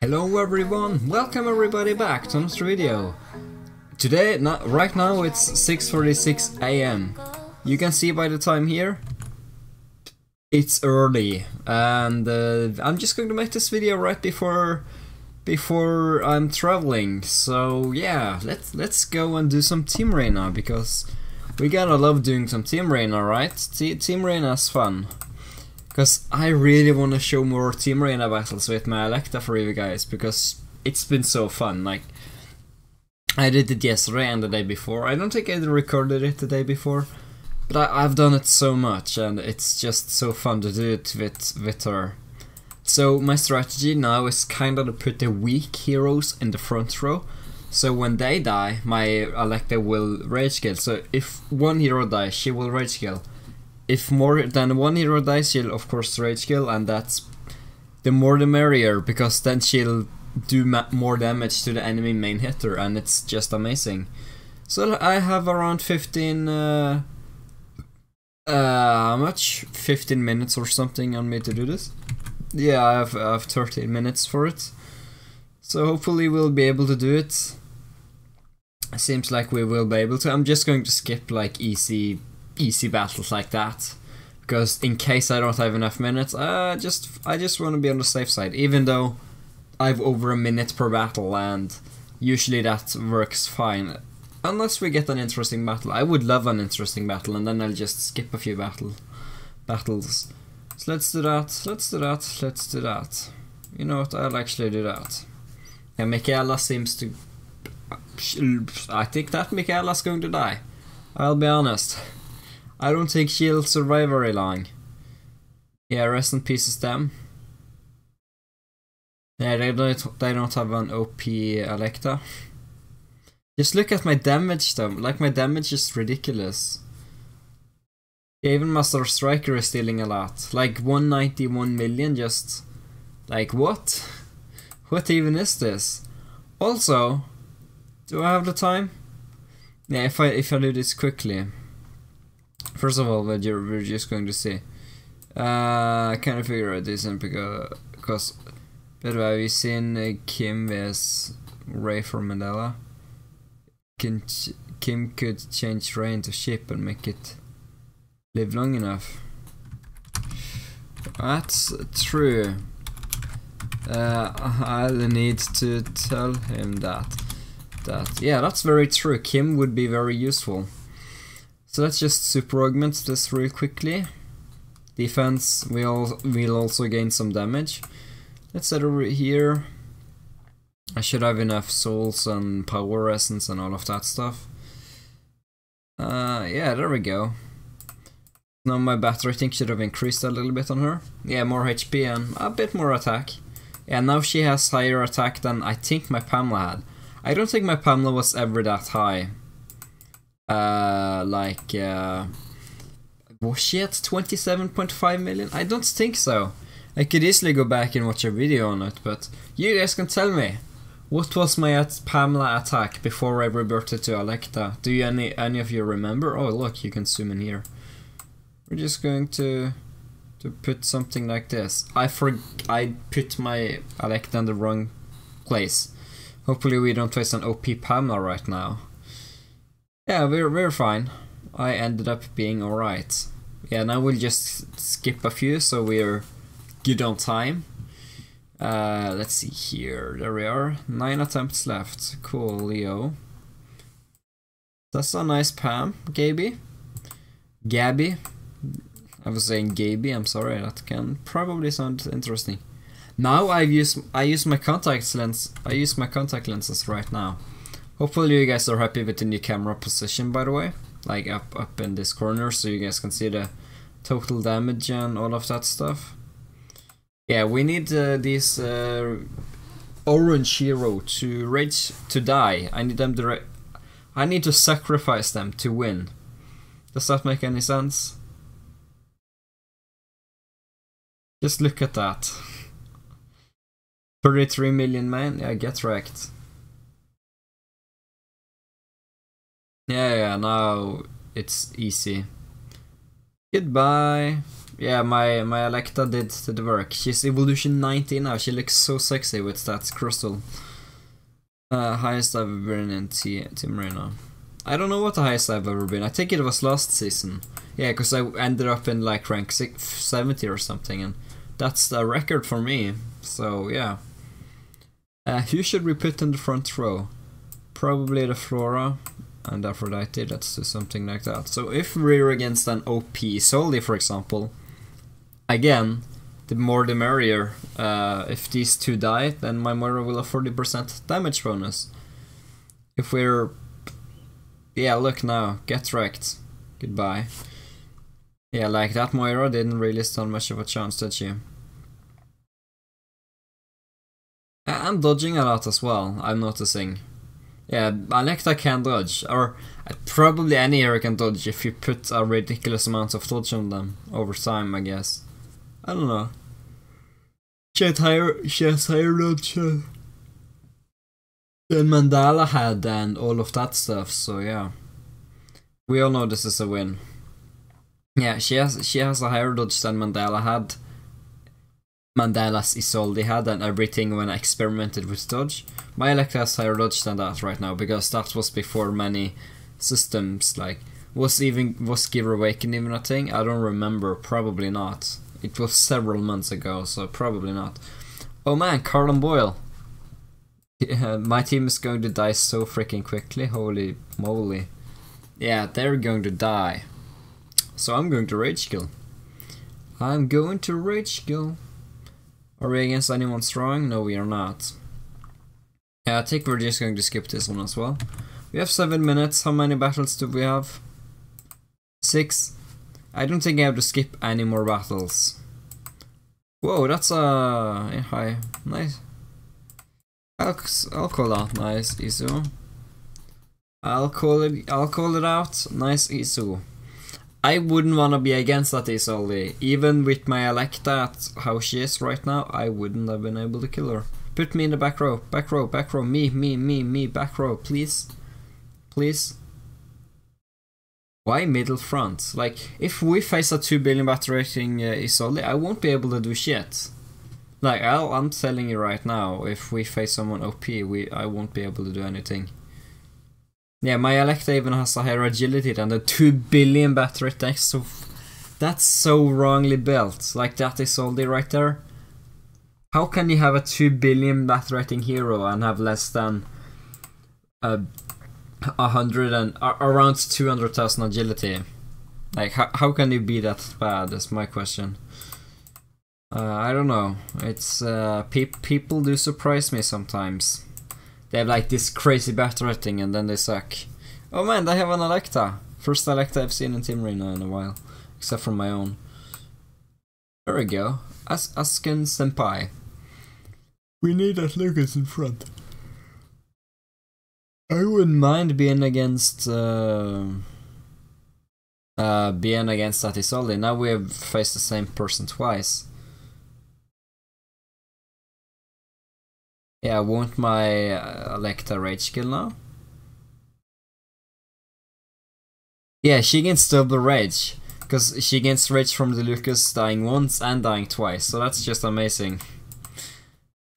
Hello everyone, welcome everybody back to another video. Today, right now it's 6.46 am. You can see by the time here, it's early and uh, I'm just going to make this video right before before I'm traveling. So yeah, let's let's go and do some Team Arena because we gotta love doing some Team Arena, right? T Team is fun. Because I really want to show more Team Arena battles with my Electa for you guys, because it's been so fun. Like, I did it yesterday and the day before. I don't think I recorded it the day before, but I, have done it so much, and it's just so fun to do it with, with her. So my strategy now is kind of to put the weak heroes in the front row, so when they die, my Electa will rage kill. So if one hero dies, she will rage kill if more than one hero dies, she'll of course rage kill, and that's the more the merrier, because then she'll do more damage to the enemy main hitter, and it's just amazing. So I have around 15, uh, uh, how much? 15 minutes or something on me to do this. Yeah, I have, I have 13 minutes for it. So hopefully we'll be able to do it. Seems like we will be able to. I'm just going to skip like easy easy battles like that because in case I don't have enough minutes, I just I just want to be on the safe side. Even though I've over a minute per battle, and usually that works fine, unless we get an interesting battle. I would love an interesting battle, and then I'll just skip a few battle battles. So let's do that. Let's do that. Let's do that. You know what? I'll actually do that. And Michaela seems to. I think that Michaela's going to die. I'll be honest. I don't think she'll survive very long. Yeah, rest in pieces them. Yeah, they don't, they don't have an OP Electa. Just look at my damage though, like my damage is ridiculous. Yeah, even Master Striker is stealing a lot. Like 191 million just... Like what? What even is this? Also, do I have the time? Yeah, if I if I do this quickly. First of all, what you're, we're just going to see. Uh, I kind of figure out this and because, because but have you seen Kim vs Ray from Mandela? Can Kim could change Ray into ship and make it live long enough. That's true. Uh, I'll need to tell him that. That yeah, that's very true. Kim would be very useful. So let's just super augment this real quickly. Defense will will also gain some damage. Let's set over here. I should have enough souls and power essence and all of that stuff. Uh, yeah, there we go. Now my battery think should have increased a little bit on her. Yeah, more HP and a bit more attack. Yeah, now she has higher attack than I think my Pamela had. I don't think my Pamela was ever that high. Uh, like, uh, was she at 27.5 million? I don't think so. I could easily go back and watch a video on it, but you guys can tell me. What was my at Pamela attack before I reverted to Electa? Do you any any of you remember? Oh look, you can zoom in here. We're just going to to put something like this. I for I put my Electa in the wrong place. Hopefully we don't face an OP Pamela right now. Yeah, we're, we're fine. I ended up being alright. Yeah, now we'll just skip a few so we're good on time. Uh, let's see here. There we are. Nine attempts left. Cool, Leo. That's a nice Pam. Gaby. Gabby. I was saying Gaby, I'm sorry, that can probably sound interesting. Now I've used I use my contact lens I use my contact lenses right now. Hopefully you guys are happy with the new camera position by the way. Like up up in this corner so you guys can see the total damage and all of that stuff. Yeah, we need uh, these uh, orange hero to rage to die. I need them to I need to sacrifice them to win. Does that make any sense? Just look at that. 33 million man, yeah, get wrecked. Yeah, yeah, now it's easy. Goodbye. Yeah, my my Electa did the work. She's evolution 90 now. She looks so sexy with that crystal. Uh, highest I've ever been in T Team Arena. I don't know what the highest I've ever been. I think it was last season. Yeah, because I ended up in like rank six, 70 or something, and that's the record for me. So yeah. Uh, who should we put in the front row? Probably the Flora and Aphrodite. Let's do something like that. So if we're against an OP Soldi, for example, again, the more the merrier. Uh, if these two die, then my Moira will have 40% damage bonus. If we're... Yeah, look now, get wrecked. Goodbye. Yeah, like that Moira didn't really stand much of a chance, did she? I'm dodging a lot as well, I'm noticing. Yeah, Electa can dodge, or uh, probably any hero can dodge if you put a ridiculous amount of dodge on them over time, I guess. I don't know. She has higher, she has higher dodge than Mandala had and all of that stuff, so yeah. We all know this is a win. Yeah, she has she has a higher dodge than Mandela had. Mandela's Isolde had and everything when I experimented with dodge. My Electa has higher dodge than that right now because that was before many systems like was even was Gear Awaken even a thing? I don't remember, probably not. It was several months ago, so probably not. Oh man, Carlin Boyle. Yeah, my team is going to die so freaking quickly, holy moly. Yeah, they're going to die. So I'm going to rage kill. I'm going to rage kill. Are we against anyone strong? No, we are not. Yeah, I think we're just going to skip this one as well. We have seven minutes. How many battles do we have? Six. I don't think I have to skip any more battles. Whoa, that's a uh, yeah, hi, nice. I'll I'll call that nice Isu. I'll call it I'll call it out nice Isu. I wouldn't want to be against that Isolde. Even with my Electa at how she is right now, I wouldn't have been able to kill her. Put me in the back row, back row, back row, me, me, me, me, back row, please. Please. Why middle front? Like, if we face a 2 billion battle rating uh, Isolde, I won't be able to do shit. Like, i am telling you right now, if we face someone OP, we I won't be able to do anything. Yeah, my Electa even has a higher agility than the 2 billion battery tank, so that's so wrongly built. Like that is Soldi right there. How can you have a 2 billion battle rating hero and have less than a uh, hundred and uh, around 200,000 agility? Like how, how can you be that bad is my question. Uh, I don't know. It's uh, pe people do surprise me sometimes. They have like this crazy battle rating and then they suck. Oh man, they have an Electa. First Electa I've seen in Team Arena in a while. Except from my own. There we go. As Asken Senpai. We need that Lucas in front. I wouldn't mind being against uh, uh, being against Atisoli. Now we have faced the same person twice. Yeah, won't my uh, Electa rage kill now? Yeah, she gains double rage. Because she gains rage from the Lucas dying once and dying twice, so that's just amazing.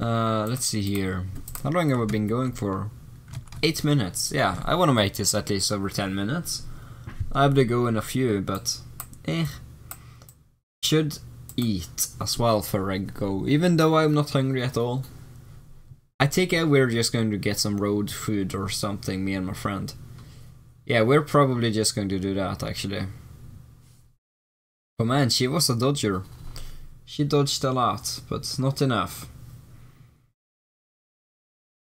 Uh, let's see here. How long have we been going for? 8 minutes. Yeah, I want to make this at least over 10 minutes. I have to go in a few, but eh. Should eat as well for I go, even though I'm not hungry at all. I think uh, we're just going to get some road food or something, me and my friend. Yeah, we're probably just going to do that, actually. Oh man, she was a dodger. She dodged a lot, but not enough.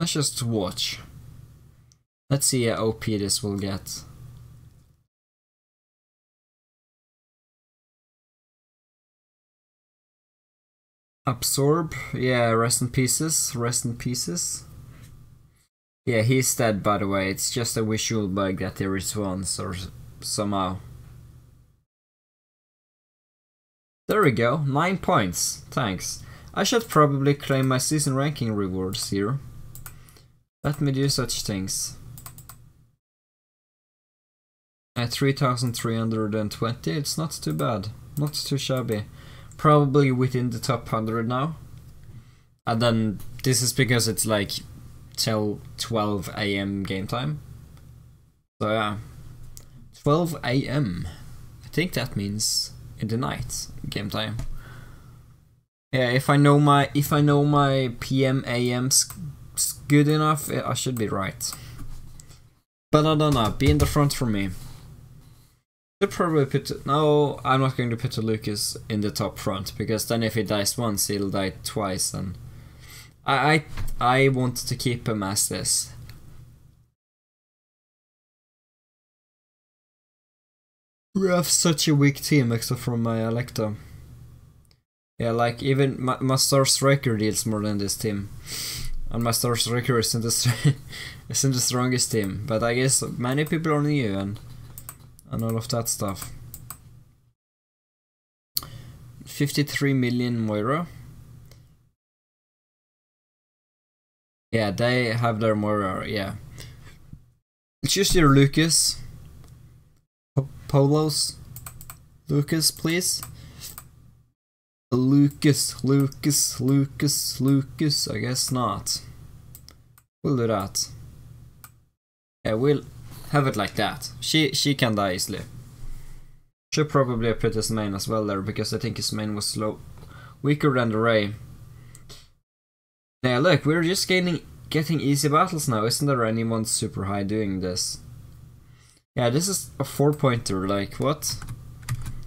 Let's just watch. Let's see how OP this will get. Absorb, yeah, rest in pieces, rest in pieces. Yeah, he's dead by the way, it's just a visual bug that he respawns or somehow. There we go, 9 points, thanks. I should probably claim my season ranking rewards here. Let me do such things. At 3,320, it's not too bad. Not too shabby. Probably within the top 100 now. And then this is because it's like till 12 a.m. game time. So yeah. 12 a.m. I think that means in the night game time. Yeah, if I know my if I know my PM AM's good enough, I should be right. But I don't know. Be in the front for me. Probably put no. I'm not going to put Lucas in the top front because then if he dies once, he'll die twice, and I I I want to keep him as this. We have such a weak team except for my Electa. Yeah, like even my, my Star Striker deals more than this team. And my Star Striker isn't the, isn't the strongest team. But I guess many people are new and, and all of that stuff. 53 million Moira. Yeah, they have their Moira, yeah. It's just your Lucas. Polos. Lucas, please. Lucas, Lucas, Lucas, Lucas. I guess not. We'll do that. Yeah, we'll have it like that. She she can die easily. Should probably put his main as well there because I think his main was slow, weaker than the Ray. Yeah, look, we're just gaining, getting easy battles now. Isn't there anyone super high doing this? Yeah, this is a four pointer, like, what?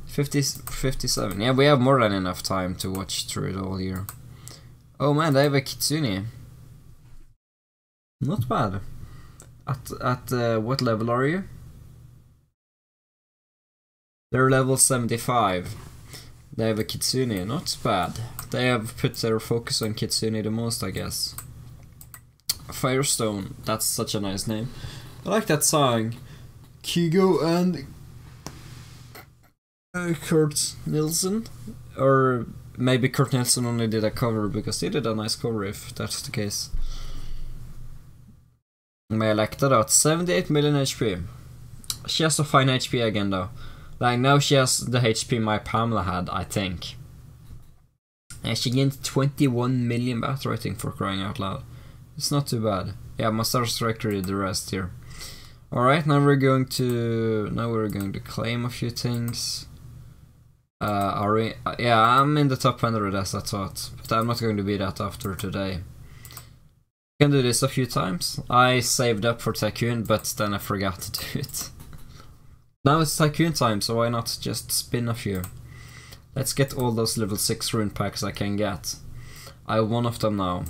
50, 57. Yeah, we have more than enough time to watch through it all here. Oh man, they have a Kitsune. Not bad. At, at uh, what level are you? They're level 75. They have a Kitsune, not bad. They have put their focus on Kitsune the most, I guess. Firestone, that's such a nice name. I like that song. Kygo and Kurt Nilsen, or maybe Kurt Nilsen only did a cover because he did a nice cover if that's the case. My Electa at 78 million HP. She has a fine HP again though. Like now she has the HP my Pamela had, I think. And she gained 21 million battle rating for crying out loud. It's not too bad. Yeah, my Star Striker did the rest here. Alright, now we're going to now we're going to claim a few things. Uh, are we? Uh, yeah, I'm in the top 100 as I thought, but I'm not going to be that after today. Can do this a few times. I saved up for Tycoon, but then I forgot to do it. now it's Tycoon time, so why not just spin a few? Let's get all those level 6 rune packs I can get. I have one of them now.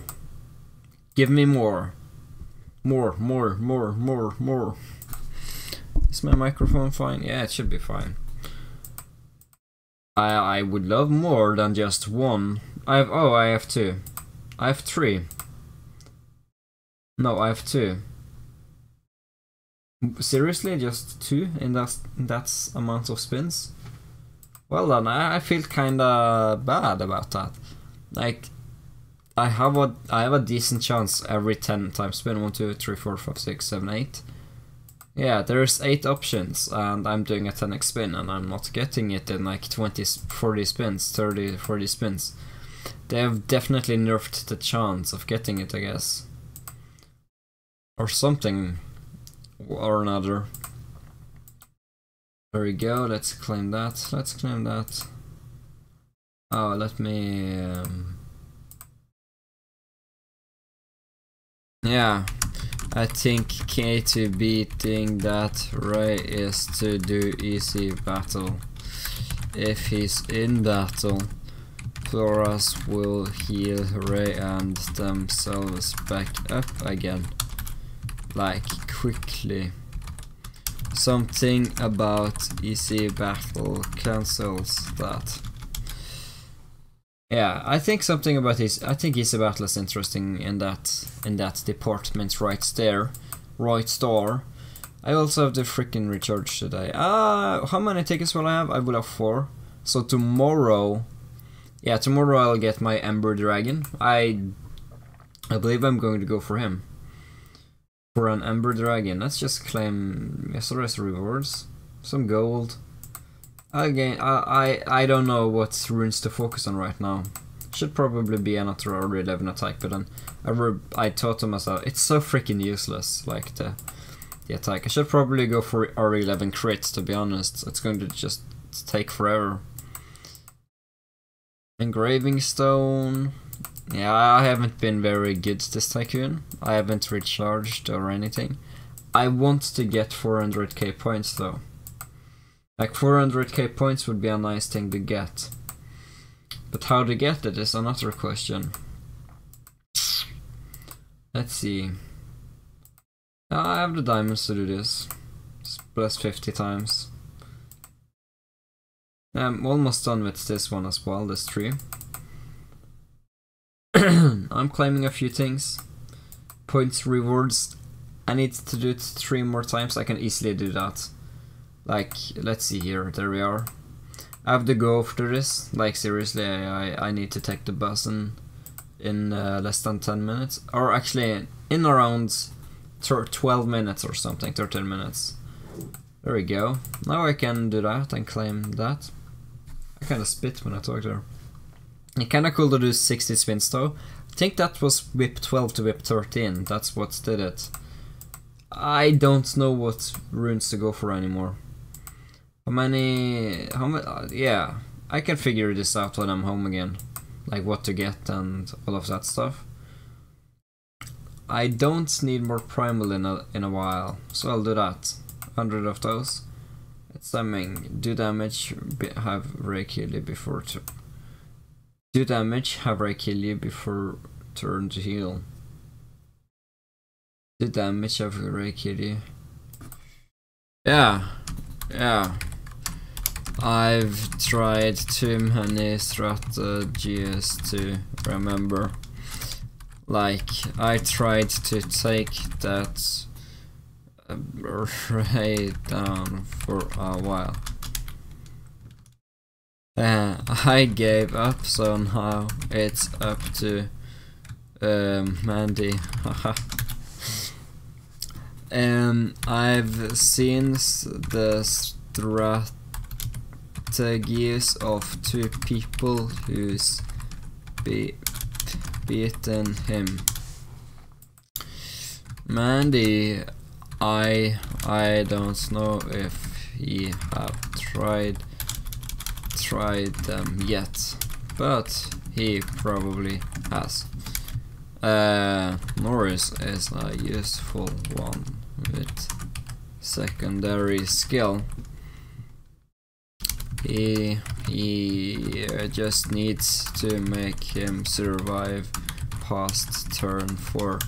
Give me more. More, more, more, more, more. Is my microphone fine? Yeah, it should be fine. I I would love more than just one. I have oh I have two. I have three. No, I have two. Seriously, just two in that in that amount of spins? Well then, I, I feel kinda bad about that. Like I have a I have a decent chance every ten times spin one two three four five six seven eight. Yeah, there's eight options and I'm doing a 10x spin and I'm not getting it in like 20, 40 spins, 30, 40 spins. They have definitely nerfed the chance of getting it, I guess. Or something or another. There we go, let's claim that, let's claim that. Oh, let me... Um... Yeah, I think key to beating that Ray is to do easy battle. If he's in battle, Floras will heal Ray and themselves back up again. Like quickly. Something about easy battle cancels that. Yeah, I think something about his. I think his battle is interesting in that in that department right there, right store. I also have the freaking recharge today. Ah, uh, how many tickets will I have? I will have four. So tomorrow, yeah, tomorrow I'll get my Ember Dragon. I, I believe I'm going to go for him. For an Ember Dragon. Let's just claim yesterday's rewards. some gold. Again, I, I I don't know what runes to focus on right now. Should probably be another R11 attack, but then I, I thought to myself, it's so freaking useless, like the the attack. I should probably go for R11 crits, to be honest. It's going to just take forever. Engraving stone. Yeah, I haven't been very good this tycoon. I haven't recharged or anything. I want to get 400k points though. Like 400k points would be a nice thing to get. But how to get it is another question. Let's see. Ah, I have the diamonds to do this. Plus 50 times. I'm almost done with this one as well, this tree. I'm claiming a few things. Points, rewards. I need to do it three more times. I can easily do that. Like, let's see here, there we are. I have to go after this. Like, seriously, I, I, need to take the bus in, in uh, less than 10 minutes. Or actually, in around 12 minutes or something, 13 minutes. There we go. Now I can do that and claim that. I kinda spit when I talked there. Kinda cool to do 60 spins though. I think that was VIP 12 to VIP 13, that's what did it. I don't know what runes to go for anymore. How many... How many... Uh, yeah, I can figure this out when I'm home again. Like what to get and all of that stuff. I don't need more primal in a, in a while, so I'll do that. 100 of those. It's timing. Do damage, have Ray before. Do damage, have I kill you before turn to heal. Do damage, have Ray kill you. Yeah, yeah. I've tried too many strategies to remember. Like, I tried to take that uh, right down for a while. Uh, I gave up, so now it's up to um, Mandy. um, I've seen the strategies of two people who's be beaten him. Mandy I I don't know if he have tried tried them yet, but he probably has. Uh, Norris is a useful one with secondary skill. He he just needs to make him survive past turn 4.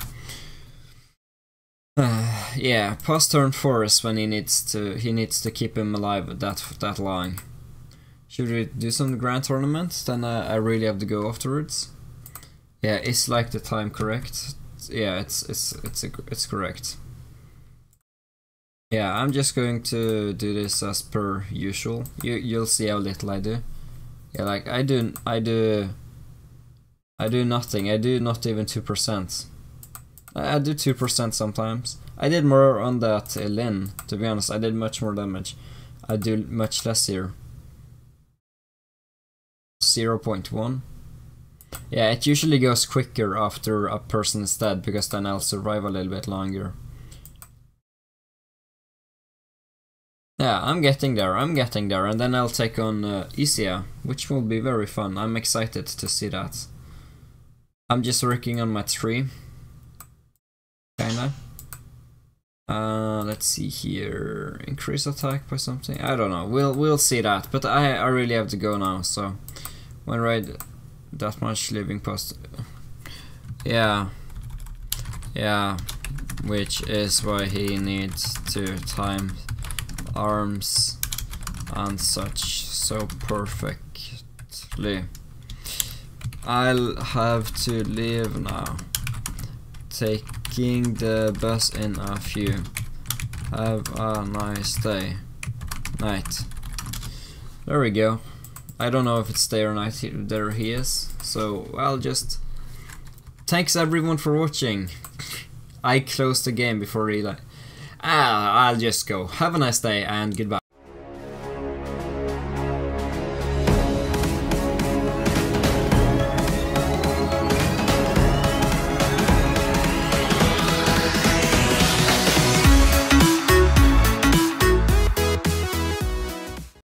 Uh, yeah, past turn four is when he needs to he needs to keep him alive that that long. Should we do some grand tournaments? Then uh, I really have to go afterwards. Yeah, it's like the time correct. Yeah, it's it's it's a, it's correct. Yeah, I'm just going to do this as per usual. You you'll see how little I do. Yeah, like I do I do I do nothing. I do not even two percent. I do 2% sometimes. I did more on that uh, Lin, to be honest. I did much more damage. I do much less here. 0.1. Yeah, it usually goes quicker after a person is dead, because then I'll survive a little bit longer. Yeah, I'm getting there, I'm getting there, and then I'll take on uh, Isia, which will be very fun. I'm excited to see that. I'm just working on my tree kinda. Uh, let's see here. Increase attack by something. I don't know. We'll we'll see that. But I I really have to go now. So when ride that much living post. Yeah. Yeah. Which is why he needs to time arms and such so perfectly. I'll have to leave now. Taking the bus in a few. Have a nice day. Night. There we go. I don't know if it's there or not, There he is. So I'll just... Thanks everyone for watching. I closed the game before like... Ah, I'll just go. Have a nice day and goodbye.